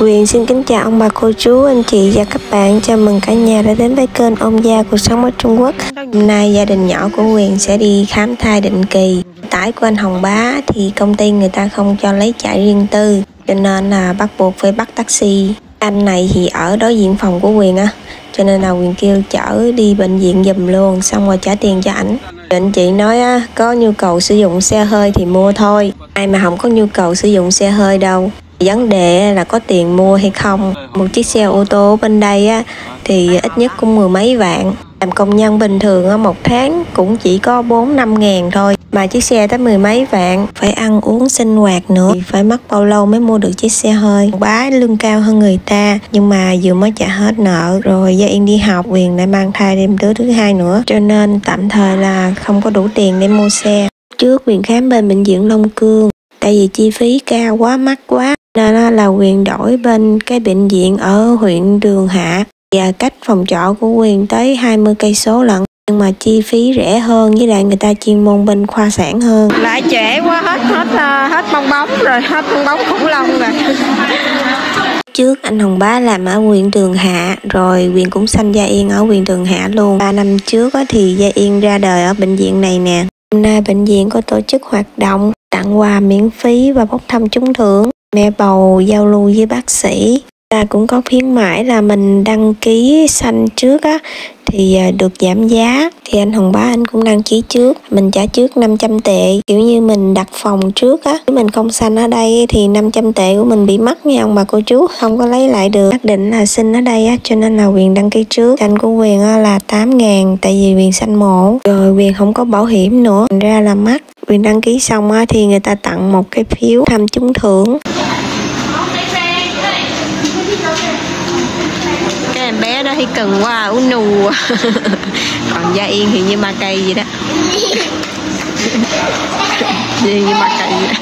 Quyền xin kính chào ông bà cô chú, anh chị và các bạn. Chào mừng cả nhà đã đến với kênh ông Gia Cuộc Sống ở Trung Quốc. Hôm nay gia đình nhỏ của Quyền sẽ đi khám thai định kỳ. Tải của anh Hồng Bá thì công ty người ta không cho lấy chạy riêng tư, cho nên là bắt buộc phải bắt taxi. Anh này thì ở đối diện phòng của Quyền á, cho nên là Quyền kêu chở đi bệnh viện giùm luôn, xong rồi trả tiền cho ảnh. Anh chị nói á, có nhu cầu sử dụng xe hơi thì mua thôi, ai mà không có nhu cầu sử dụng xe hơi đâu vấn đề là có tiền mua hay không. Một chiếc xe ô tô bên đây á, thì ít nhất cũng mười mấy vạn. Làm công nhân bình thường một tháng cũng chỉ có bốn, năm ngàn thôi. Mà chiếc xe tới mười mấy vạn, phải ăn uống sinh hoạt nữa. Phải mất bao lâu mới mua được chiếc xe hơi? Bá lương cao hơn người ta, nhưng mà vừa mới trả hết nợ, rồi gia yên đi học, quyền lại mang thai đêm đứa thứ hai nữa. Cho nên tạm thời là không có đủ tiền để mua xe. Trước quyền khám bên bệnh viện long cương, tại vì chi phí cao quá, mắc quá nên là quyền đổi bên cái bệnh viện ở huyện Đường Hạ. Và cách phòng trọ của quyền tới 20 cây số lận nhưng mà chi phí rẻ hơn với lại người ta chuyên môn bên khoa sản hơn. Lại trễ quá hết hết ờ, hết bong bóng rồi hết bong bóng khủng long rồi. Trước anh Hồng Bá làm ở huyện Trường Hạ rồi quyền cũng sanh Gia Yên ở huyện Trường Hạ luôn. 3 năm trước thì Gia Yên ra đời ở bệnh viện này nè. Hôm nay bệnh viện có tổ chức hoạt động tặng quà miễn phí và bốc thăm trúng thưởng mẹ bầu giao lưu với bác sĩ. Ta cũng có khuyến mãi là mình đăng ký sanh trước á thì à, được giảm giá. Thì anh Hồng Bá anh cũng đăng ký trước. Mình trả trước 500 tệ kiểu như mình đặt phòng trước á. Nếu mình không sanh ở đây thì 500 tệ của mình bị mất nha ông bà cô chú. Không có lấy lại được. Xác định là sinh ở đây á cho nên là quyền đăng ký trước. Sanh của quyền á, là 8 ngàn tại vì quyền sanh mổ. Rồi quyền không có bảo hiểm nữa. Thành ra là mắc. Quyền đăng ký xong á, thì người ta tặng một cái phiếu thăm trúng thưởng cái em bé đó thì cần qua uống nù còn gia yên thì như ma cây vậy đó. Như như ma cây vậy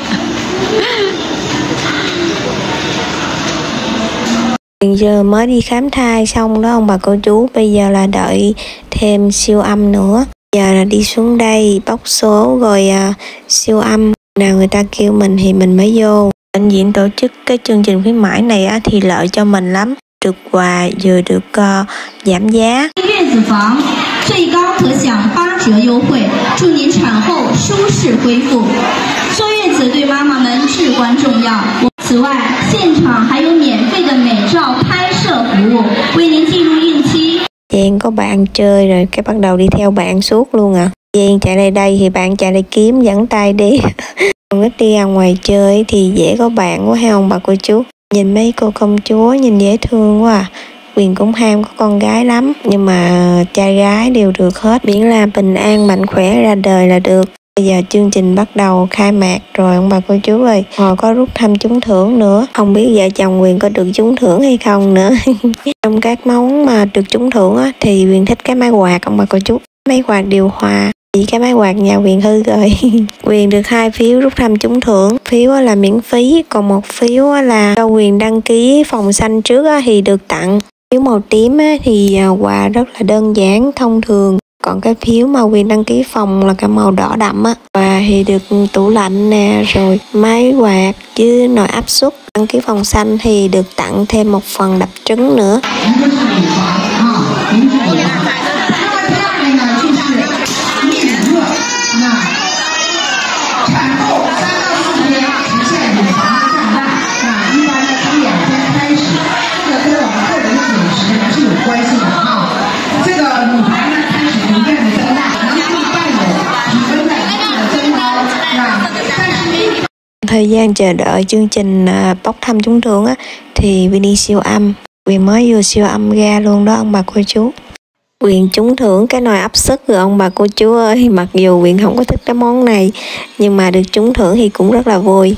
Hiện giờ mới đi khám thai xong đó ông bà cô chú Bây giờ là đợi thêm siêu âm nữa. Giờ là đi xuống đây bóc số rồi uh, siêu âm. Nào người ta kêu mình thì mình mới vô. Anh Diễn tổ chức cái chương trình khuyến mãi này á, thì lợi cho mình lắm được quà vừa được uh, giảm giá. Giang có bạn chơi rồi cái bắt đầu đi theo bạn suốt luôn à. Giang chạy lại đây thì bạn chạy lại kiếm dẫn tay đi. Còn ít đi ra ngoài chơi thì dễ có bạn quá hay ông bà cô chú? Nhìn mấy cô công chúa nhìn dễ thương quá à. Quyền cũng ham có con gái lắm Nhưng mà trai gái đều được hết. Miễn là bình an mạnh khỏe ra đời là được. Bây giờ chương trình bắt đầu khai mạc rồi ông bà cô chú ơi. Họ có rút thăm trúng thưởng nữa. Không biết vợ chồng Quyền có được trúng thưởng hay không nữa. Trong các món mà được trúng thưởng á, thì Quyền thích cái máy quạt ông bà cô chú. Máy quạt điều hòa chỉ cái máy quạt nhà Quyền hư rồi. Quyền được hai phiếu rút thăm trúng thưởng. Phiếu là miễn phí, Còn một phiếu là cho Quyền đăng ký phòng xanh trước thì được tặng. Phiếu màu tím thì à, quà rất là đơn giản, thông thường. Còn cái phiếu mà quyền đăng ký phòng là cái màu đỏ đậm á. Và thì được tủ lạnh nè, rồi máy quạt, chứ nồi áp suất. Đăng ký phòng xanh thì được tặng thêm một phần đập trứng nữa. Thời gian chờ đợi chương trình bóc bốc thăm trúng thưởng á, thì Vy đi siêu âm. Quyền mới vừa siêu âm ra luôn đó, ông bà cô chú. Quyền trúng thưởng, cái nồi áp suất rồi, ông bà cô chú ơi, Mặc dù Quyền không có thích cái món này, Nhưng mà được trúng thưởng thì cũng rất là vui.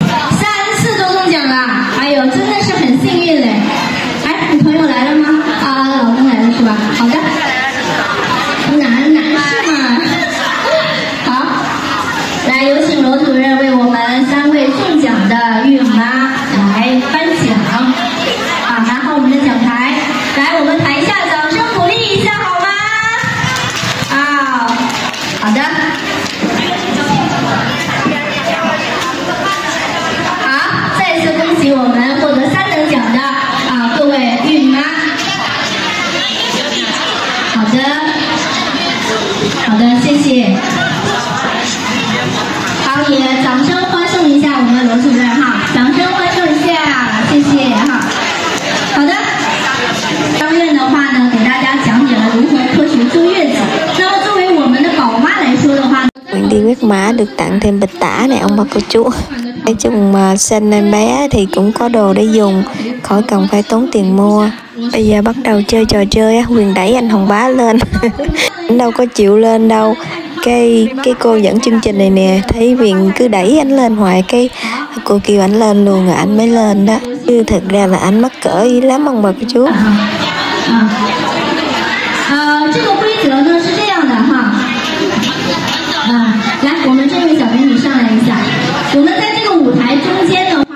Được tặng thêm bịch tả này ông bà cô chú. Nói chung mà sinh em bé thì cũng có đồ để dùng Khỏi cần phải tốn tiền mua. Bây giờ bắt đầu chơi trò chơi Huyền đẩy anh Hồng Bá lên. Anh đâu có chịu lên đâu. Cái cái cô dẫn chương trình này nè thấy Huyền cứ đẩy anh lên hoài cái cô kêu anh lên luôn rồi anh mới lên đó. Chứ thực ra là anh mắc cỡ ý lắm ông bà cô chú. 啊，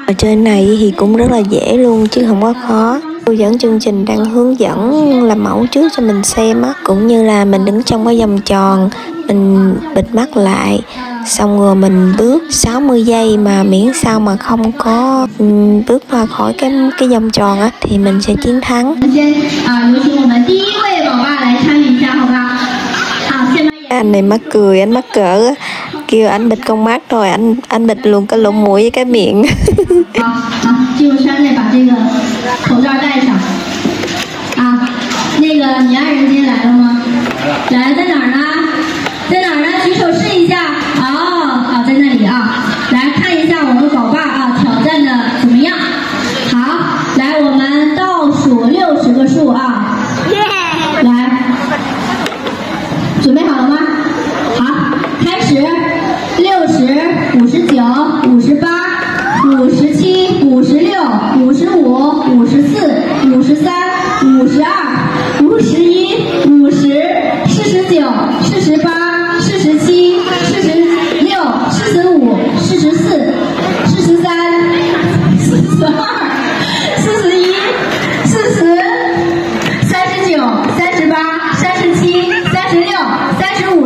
ở trên này thì cũng rất là dễ luôn, chứ không có khó. Cô dẫn chương trình đang hướng dẫn làm mẫu trước cho mình xem á. Cũng như là mình đứng trong cái vòng tròn, mình bịt mắt lại. Xong rồi mình bước 60 giây mà miễn sao mà không có ừ, bước qua khỏi cái cái vòng tròn á, thì mình sẽ chiến thắng. Anh này mắc cười, anh mắc cỡ kêu anh bịt con mắt rồi, anh anh bịt luôn cái lỗ mũi với cái miệng. 好进入圈内把这个口罩戴上。啊，那个你爱人今天来了吗？来了，在哪儿呢？在哪儿呢？举手试一下。哦，好，在那里啊。来看一下我们宝爸啊挑战的怎么样？好，来，我们倒数六十个数啊。来，准备好了吗？好，开始，六十、五十九、五十八、五十七、五十六、五十五、五十四、五十三、五十二、五十一、五十、四十九、四十八、四十七、四十六、四十五、四十四、四十三、四十二、四十一、四十。三十九、三十八、三十七、三十六、三十五、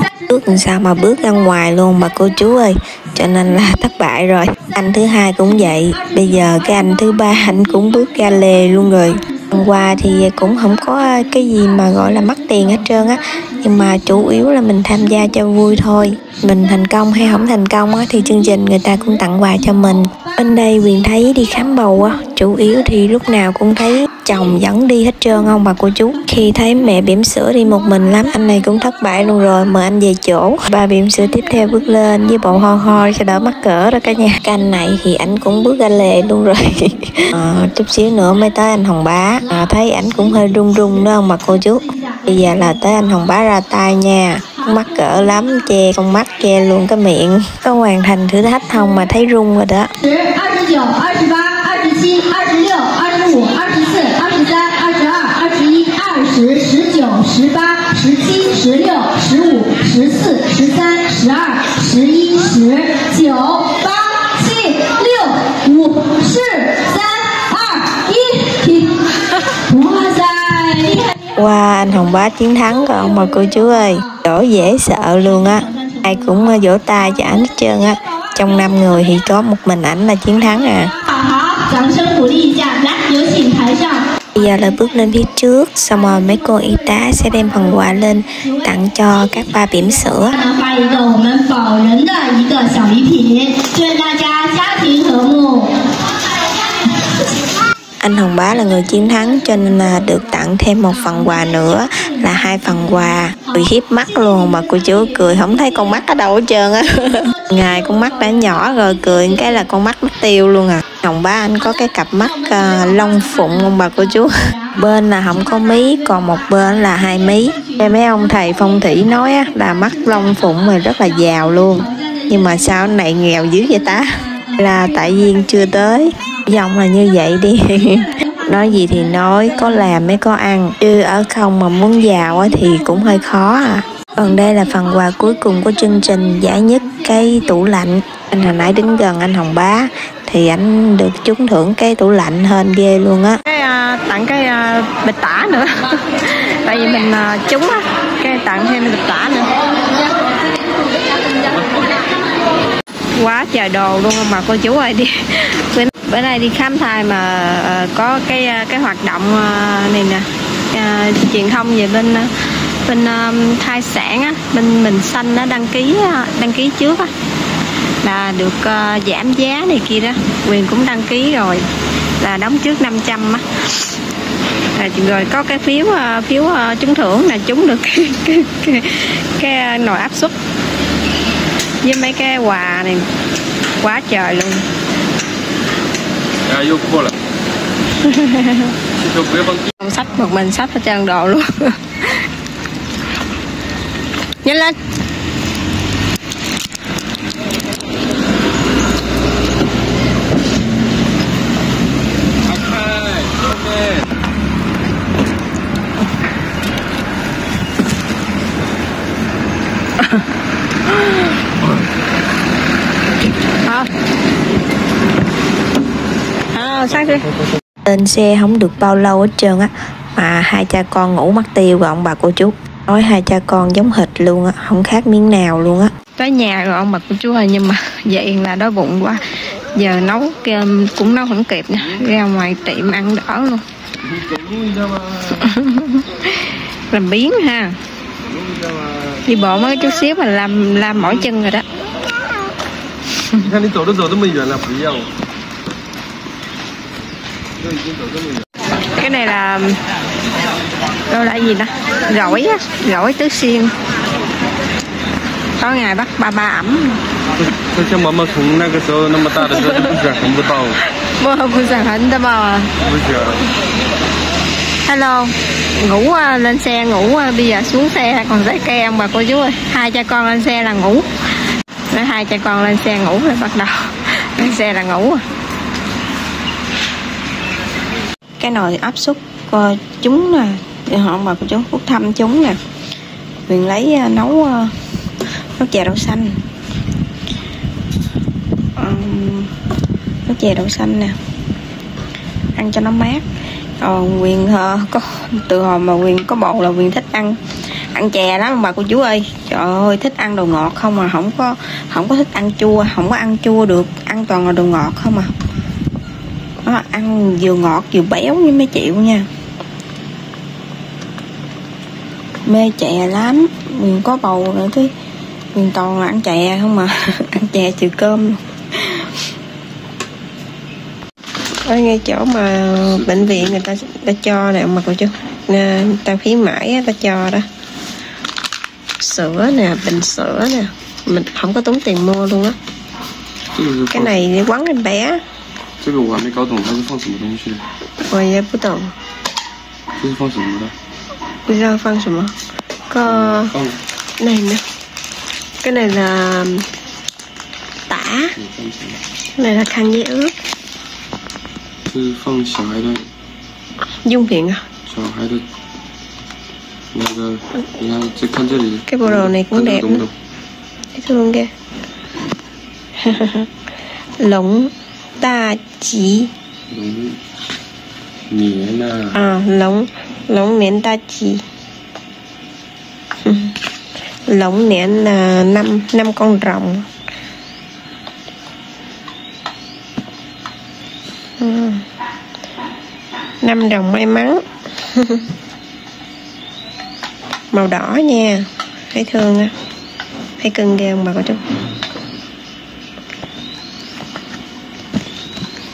三十 bước làm sao mà bước ra ngoài luôn bà cô chú ơi cho nên là thất bại rồi. Anh thứ hai cũng vậy. Bây giờ cái anh thứ ba anh cũng bước ra lề luôn rồi. Hôm qua thì cũng không có cái gì mà gọi là mất tiền hết trơn á nhưng mà chủ yếu là mình tham gia cho vui thôi. Mình thành công hay không thành công á thì chương trình người ta cũng tặng quà cho mình. Bên đây quyền thấy đi khám bầu á chủ yếu thì lúc nào cũng thấy chồng dẫn đi hết trơn ông bà cô chú. Khi thấy mẹ bỉm sữa đi một mình lắm anh này cũng thất bại luôn rồi mời anh về chỗ. Bà bỉm sữa tiếp theo bước lên với bộ ho ho cho đỡ mắc cỡ đó cả nhà. Canh anh này thì anh cũng bước ra lề luôn rồi. À, chút xíu nữa mới tới anh hồng bá. À, thấy ảnh cũng hơi run run đó ông bà cô chú? Bây giờ là tới anh hồng bá ra tay nha. Mắc cỡ lắm, che con mắt che luôn cái miệng. Có hoàn thành thử thách không mà thấy run rồi đó. Wow, anh Hồng Bá chiến thắng rồi ông bà cô chú ơi. Đổ dễ sợ luôn á. Ai cũng ờ, vỗ tay cho ảnh hết trơn á. Trong năm người thì có một mình ảnh là chiến thắng à. Bây giờ là bước lên phía trước. Xong rồi mấy cô y tá sẽ đem phần quà lên Tặng cho các ba bỉm sữa. Anh Hồng Bá là người chiến thắng cho nên là được tặng thêm một phần quà nữa là hai phần quà. Cười hiếp mắt luôn mà cô chú cười không thấy con mắt ở đâu hết trơn á. Ngài con mắt đã nhỏ rồi cười cái là con mắt mất tiêu luôn à. Hồng Bá anh có cái cặp mắt uh, lông phụng không bà cô chú? Bên là không có mí còn một bên là hai mí. Nghe mấy ông thầy phong thủy nói á, là mắt lông phụng mà rất là giàu luôn. Nhưng mà sao này nghèo dữ vậy ta? Là tại duyên chưa tới giọng là như vậy đi. Nói gì thì nói có làm mới có ăn. Chứ ở không mà muốn giàu thì cũng hơi khó à. Còn đây là phần quà cuối cùng của chương trình giải nhất cái tủ lạnh. Anh hồi nãy đứng gần anh hồng bá thì anh được trúng thưởng cái tủ lạnh hên ghê luôn á. Cái à, tặng cái à, bịch tả nữa. Tại vì mình à, trúng á cái tặng thêm bịch tả nữa. Quá trời đồ luôn mà cô chú ơi đi. bữa, nay đi khám thai mà ờ, có cái ờ, cái hoạt động ờ, này nè. À, truyền thông về bên bên um, thai sản á bên mình xanh nó đăng ký đăng ký trước á. Là được uh, giảm giá này kia đó. Quyền cũng đăng ký rồi. Là đóng trước 500 á. À, rồi có cái phiếu uh, phiếu uh, trúng thưởng là trúng được cái, cái, cái, cái nồi áp suất. Với mấy cái quà này quá trời luôn à, yêu cô là Con sách một mình sách hết trơn đồ luôn. Nhanh lên à. Sang đi lên xe không được bao lâu hết trơn á. Mà hai cha con ngủ mất tiêu rồi ông bà cô chú. Nói hai cha con giống hệt luôn á không khác miếng nào luôn á. Tới nhà rồi ông bà cô chú ơi nhưng mà vậy là đói bụng quá. Giờ nấu cơm cũng nấu không kịp nha ra ngoài tiệm ăn đỡ luôn. Làm biến ha. Đi bộ mới chút xíu mà làm làm mỏi chân rồi đó cái này là đâu là gì đó gỏi á gỏi tứ xuyên có ngày bắt ba ba ẩm 这像毛毛虫那个时候那么大的时候就不想横不到， mua không sản hình đó mà 不想。 hello ngủ à, lên xe ngủ à, bây giờ xuống xe còn tới cây ông bà cô chú ơi hai cha con lên xe là ngủ nói hai cha con lên xe ngủ rồi bắt đầu lên xe là ngủ Cái nồi áp suất uh, chúng nè họ mà cô chú phúc thăm chúng nè. Mình lấy uh, nấu uh, nấu chè đậu xanh. Um, nấu chè đậu xanh nè. Ăn cho nó mát. Còn quyền uh, có từ hồi mà quyền có bầu là quyền thích ăn ăn chè lắm. Bà cô chú ơi trời ơi thích ăn đồ ngọt không mà không có không có thích ăn chua không có ăn chua được ăn toàn là đồ ngọt không à? ăn vừa ngọt vừa béo nhưng mới chịu nha. Mê chè lắm mình có bầu nữa thế mình toàn là ăn chè không mà ăn chè trừ cơm. Ở ngay chỗ mà bệnh viện người ta ta cho nè mặc đồ chứ ta phí mãi ta cho đó. Sữa nè bình sữa nè mình không có tốn tiền mua luôn á. Ừ, cái này quán em bé. 这个我还没搞懂它是放什么东西的， rồi giờ bút đầu 这是放什么的？ bây giờ phân什么có 放， này nè cái này là tả 你放什么？ cái này là khăn giấy ướt 这是放小孩的 dung viện à 小孩的那个，你看这看这里， cái bộ đồ này cũng 看这 đẹp 个懂不 nữa 懂？ thấy thương kìa lũng ta chỉ 龙年呐、 à lũng lũng nén ta chỉ lũng nén là năm năm con rồng Ừ. năm rồng may mắn màu đỏ nha thấy thương á thấy cưng ghê không bà có chút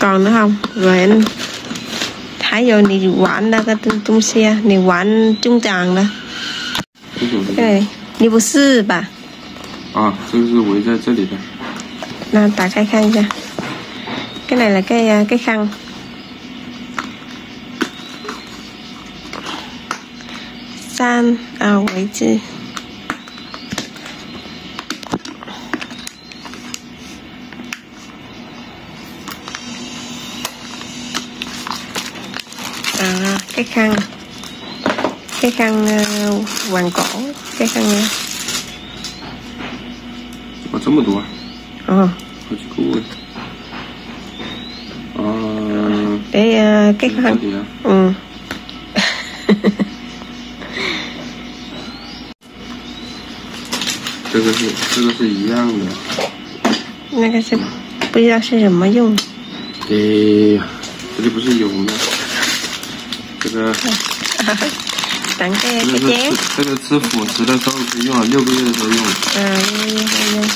còn nữa không? Rồi anh thái vô thì quán ra cái tung xe thì quán trung tràng đó. Cái này đi bộ sư bà. À, là tả khai khăn ra. Cái này là cái à, cái khăn. San à quậy chứ. cái khăn cái khăn uh, hoàng cổ cái khăn 어쩌면좋아 ờ. 가지고 아 cái uh, cái khăn. ừ. Cái cái cái cái gì ăn nữa? Cái cái cái cái cái cái cái cái cái cái cái cái cái cái cái cái cái 这个 cái 这个 chén 是这个吃辅食的时候可以用啊，六个月的时候用。đây, đây.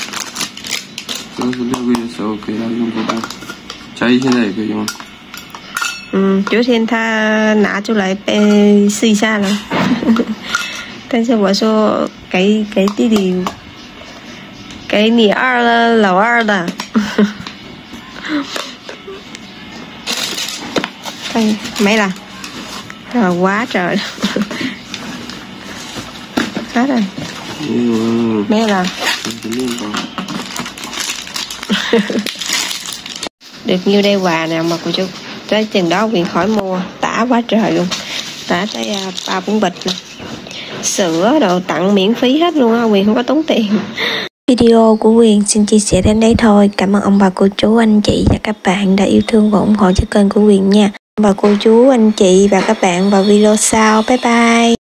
这个是六个月的时候给他用不到，佳怡现在也可以用。嗯昨天他拿出来被试一下了，但是我说给给弟弟，给你二了，老二的。Đây, mấy là trời quá trời. Hết rồi. Mê là được nhiêu đây quà nè mà cô chú tới chừng đó quyền khỏi mua. Tả quá trời luôn. Tả tới à, ba bốn bịch nè. Sữa đồ tặng miễn phí hết luôn á quyền không có tốn tiền. Video của Quyền xin chia sẻ đến đây thôi. Cảm ơn ông bà cô chú anh chị và các bạn đã yêu thương và ủng hộ cho kênh của Quyền nha và cô chú anh chị và các bạn vào video sau. Bye bye.